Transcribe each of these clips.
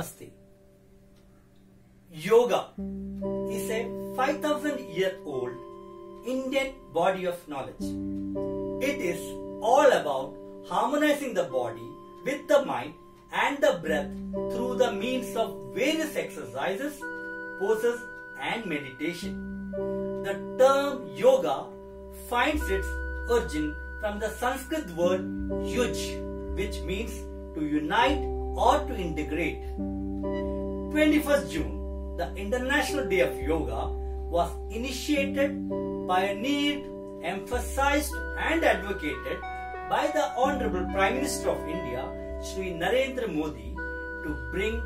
Namaste. Yoga is a 5000 year old Indian body of knowledge. It is all about harmonizing the body with the mind and the breath through the means of various exercises, poses, and meditation. The term yoga finds its origin from the Sanskrit word yuj, which means to unite or to integrate. 21st June, the International Day of Yoga, was initiated, pioneered, emphasized, and advocated by the Honorable Prime Minister of India, Sri Narendra Modi, to bring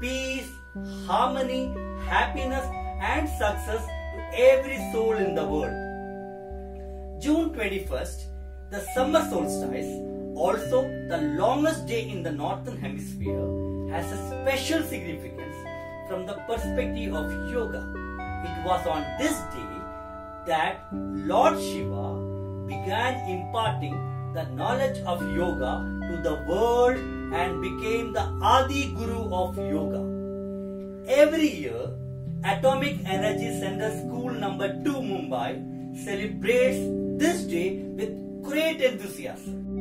peace, harmony, happiness, and success to every soul in the world. June 21st, the summer solstice, also the longest day in the northern hemisphere, has a special significance from the perspective of yoga. It was on this day that Lord Shiva began imparting the knowledge of yoga to the world and became the Adi Guru of yoga. Every year, Atomic Energy Center School number 2 Mumbai celebrates this day with great enthusiasm.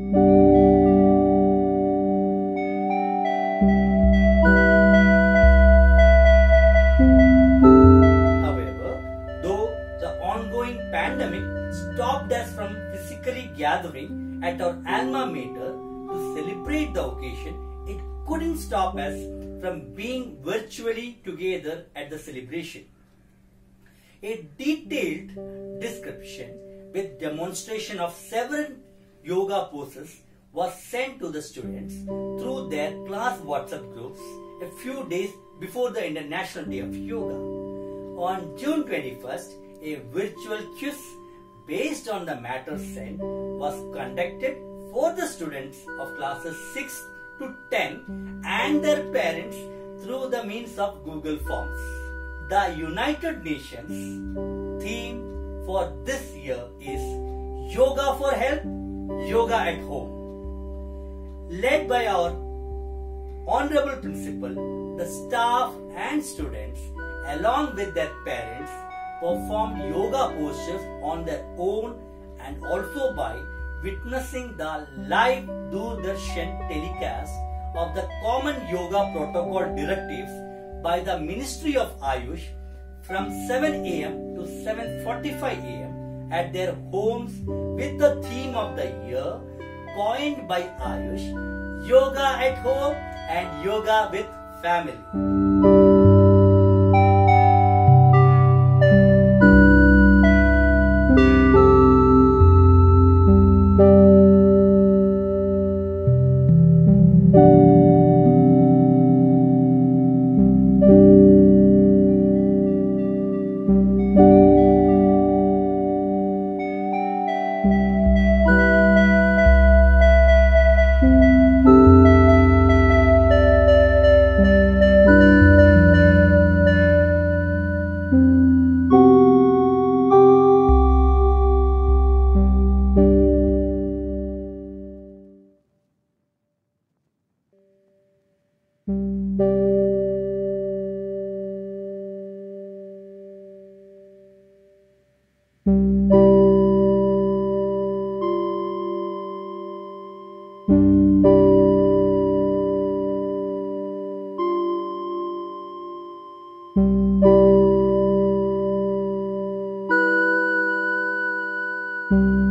Gathering at our alma mater to celebrate the occasion, it couldn't stop us from being virtually together at the celebration. A detailed description with demonstration of several yoga poses was sent to the students through their class WhatsApp groups a few days before the International Day of Yoga. On June 21st, a virtual quiz based on the matter sent was conducted for the students of classes 6 to 10 and their parents through the means of Google Forms. The United Nations theme for this year is Yoga for Health, Yoga at Home. Led by our Honorable Principal, the staff and students, along with their parents, performed yoga postures on their own and also by witnessing the live Doordarshan telecast of the Common Yoga Protocol directives by the Ministry of Ayush from 7 am to 7:45 am at their homes with the theme of the year coined by Ayush Yoga at home and yoga with family. thank you.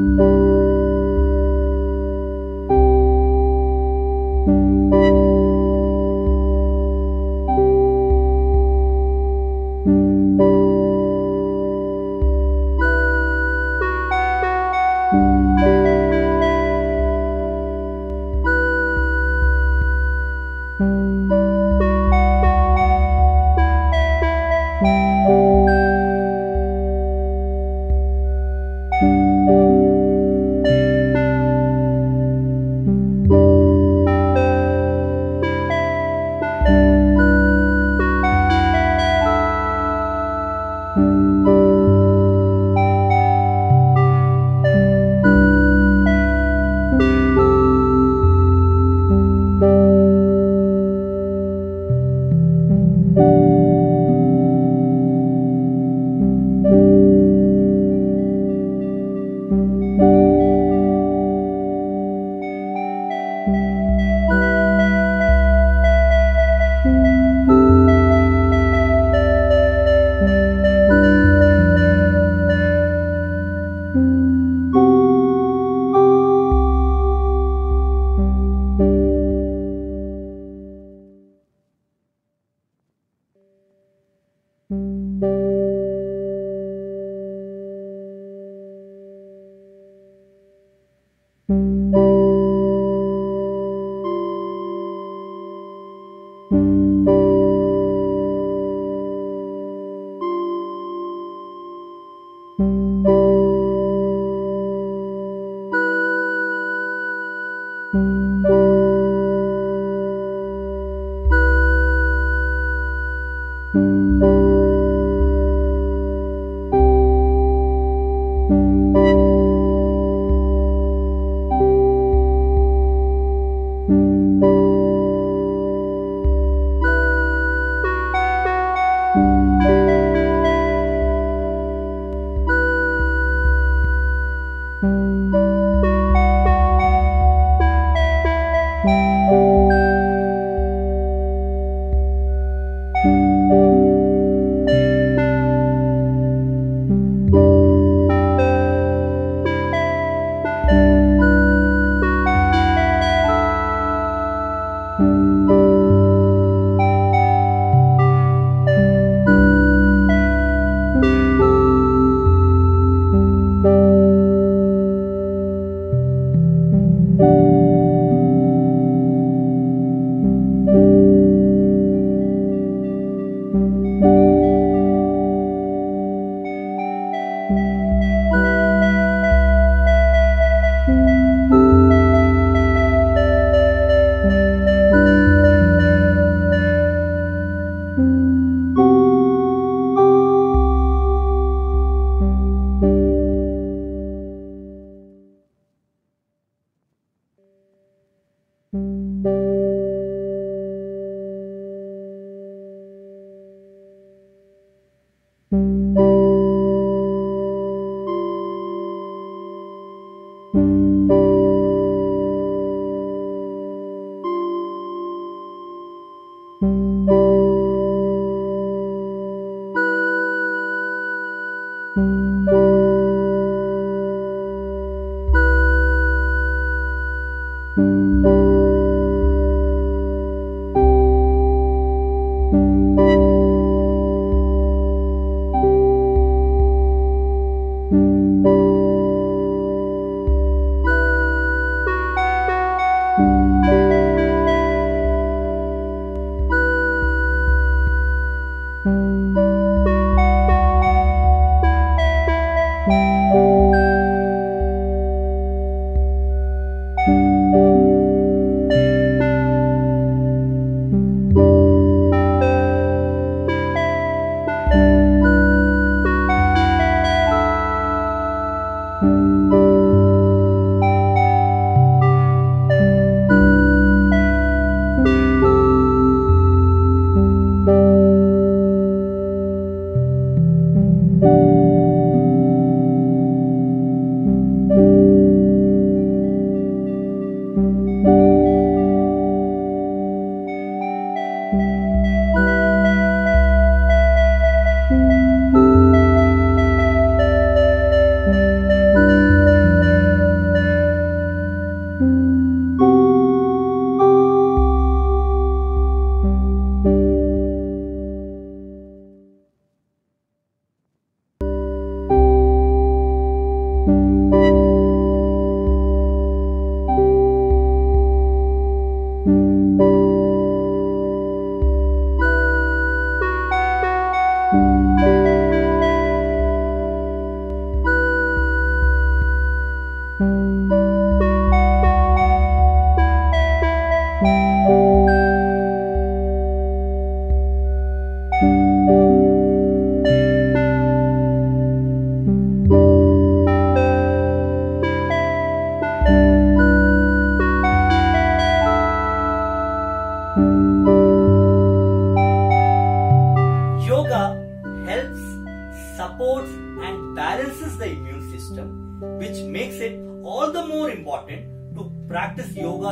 Música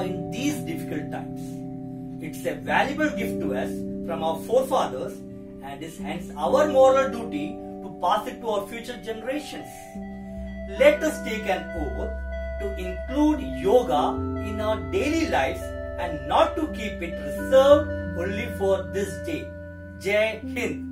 in these difficult times. It's a valuable gift to us from our forefathers and is hence our moral duty to pass it to our future generations. Let us take an oath to include yoga in our daily lives and not to keep it reserved only for this day. Jai Hind.